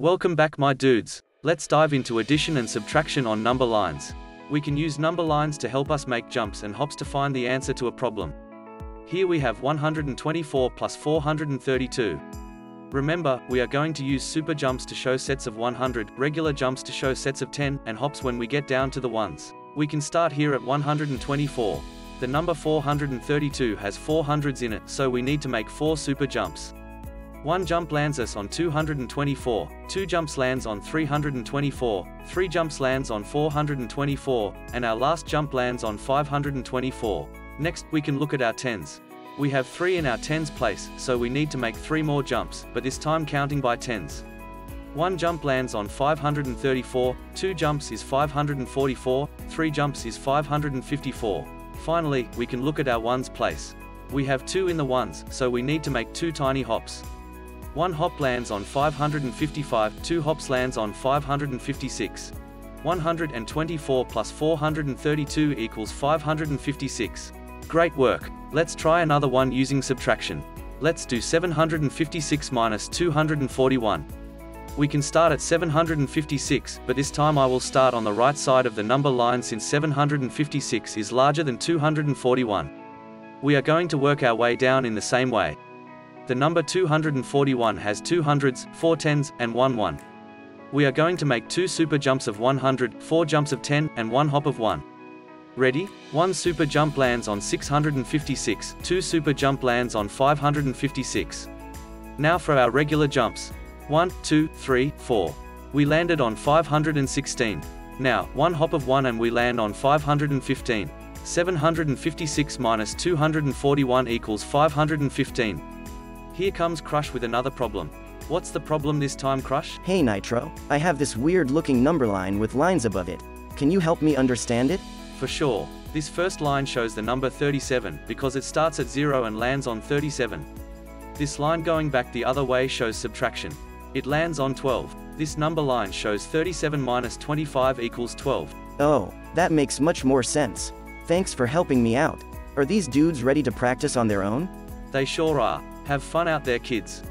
Welcome back my dudes. Let's dive into addition and subtraction on number lines. We can use number lines to help us make jumps and hops to find the answer to a problem. Here we have 124 plus 432. Remember, we are going to use super jumps to show sets of 100, regular jumps to show sets of 10, and hops when we get down to the ones. We can start here at 124. The number 432 has four hundreds in it, so we need to make four super jumps. One jump lands us on 224, two jumps lands on 324, three jumps lands on 424, and our last jump lands on 524. Next, we can look at our tens. We have three in our tens place, so we need to make three more jumps, but this time counting by tens. One jump lands on 534, two jumps is 544, three jumps is 554. Finally, we can look at our ones place. We have two in the ones, so we need to make two tiny hops. One hop lands on 555, two hops lands on 556. 124 plus 432 equals 556. Great work. Let's try another one using subtraction. Let's do 756 minus 241. We can start at 756, but this time I will start on the right side of the number line since 756 is larger than 241. We are going to work our way down in the same way. The number 241 has two hundreds, four tens, and one one. We are going to make two super jumps of 100, four jumps of 10, and one hop of 1. Ready? One super jump lands on 656, two super jump lands on 556. Now for our regular jumps. 1, 2, 3, 4. We landed on 516. Now, one hop of 1 and we land on 515. 756 minus 241 equals 515. Here comes Crush with another problem. What's the problem this time, Crush? Hey Nitro, I have this weird looking number line with lines above it. Can you help me understand it? For sure. This first line shows the number 37, because it starts at 0 and lands on 37. This line going back the other way shows subtraction. It lands on 12. This number line shows 37 minus 25 equals 12. Oh, that makes much more sense. Thanks for helping me out. Are these dudes ready to practice on their own? They sure are. Have fun out there kids.